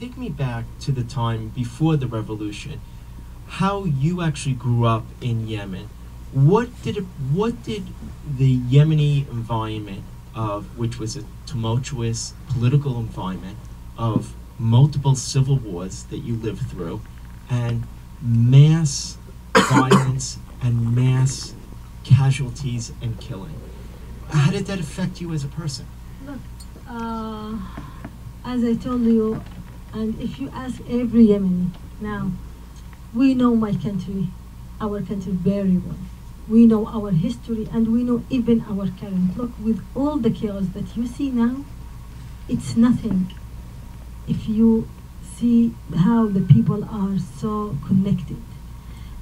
Take me back to the time before the revolution. How you actually grew up in Yemen. What did it, what did the Yemeni environment of which was a tumultuous political environment of multiple civil wars that you lived through and mass violence and mass casualties and killing. How did that affect you as a person? Look, uh, as I told you, and if you ask every Yemeni now, we know my country, our country very well. We know our history and we know even our current. Look, with all the chaos that you see now, it's nothing if you see how the people are so connected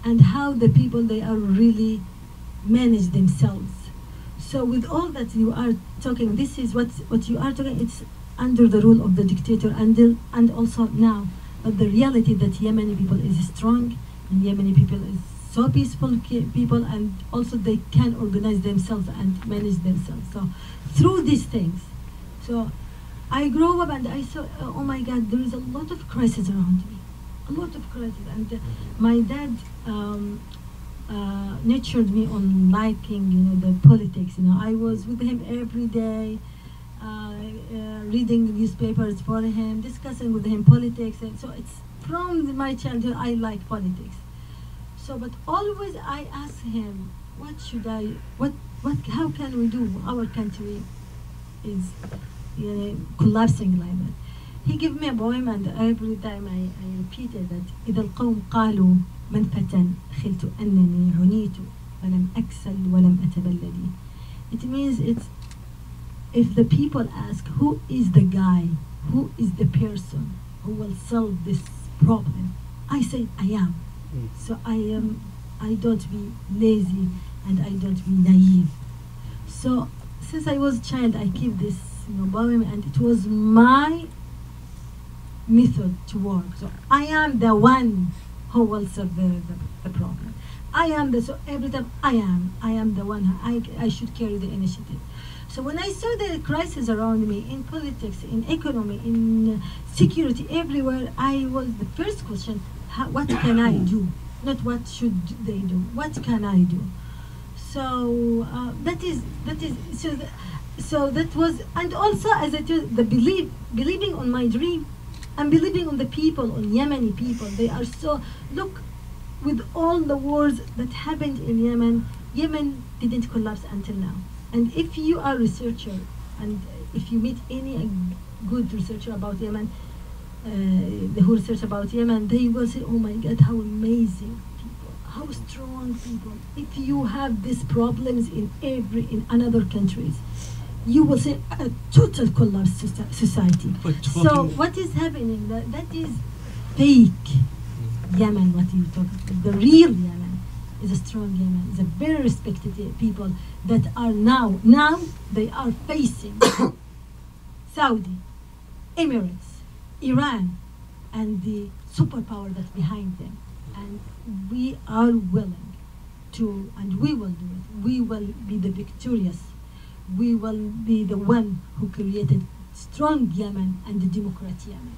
and how the people they are really manage themselves so with all that you are talking this is what what you are talking it's under the rule of the dictator and and also now but the reality that yemeni people is strong and yemeni people is so peaceful people and also they can organize themselves and manage themselves so through these things so I grew up and I saw, uh, oh my God, there is a lot of crisis around me, a lot of crisis. And uh, my dad um, uh, nurtured me on liking, you know, the politics. You know, I was with him every day, reading newspapers for him, discussing with him politics. And so it's from my childhood I like politics. So, but always I ask him, what should I, what, what, how can we do? Our country is you know, collapsing like that. He gave me a poem and every time I, I repeated that إذا القوم قالوا من فتن خلت أنني عنيت ولم أكسل ولم أتبلدي. It means it's if the people ask who is the guy, who is the person who will solve this problem, I say I am. Mm. So I am. I don't be lazy and I don't be naive. So since I was a child, I keep this you know, poem, and it was my method to work. So I am the one who will solve the, the, the problem. I am the so every time I am I am the one who- I I should carry the initiative. So when I saw the crisis around me in politics, in economy, in uh, security, everywhere, I was the first question: how, What can I do? Not what should they do? What can I do? So uh, that is that is so. th- so that was, and also as I told, the belief, believing on my dream, and believing on the people, on Yemeni people. They are so look, with all the wars that happened in Yemen, Yemen didn't collapse until now. And if you are a researcher, and if you meet any uh, good researcher about Yemen, uh, the who research about Yemen, they will say, "Oh my God, how amazing people, how strong people." If you have these problems in every in another countries, you will see a total collapse society. So what is happening? That that is fake Yemen. What you talk about? The real Yemen is a strong Yemen. Is a very respected people that are now now they are facing Saudi, Emirates, Iran, and the superpower that's behind them. And we are willing to, and we will do it. We will be the victorious. We will be the one who created strong Yemen and the democrat Yemen.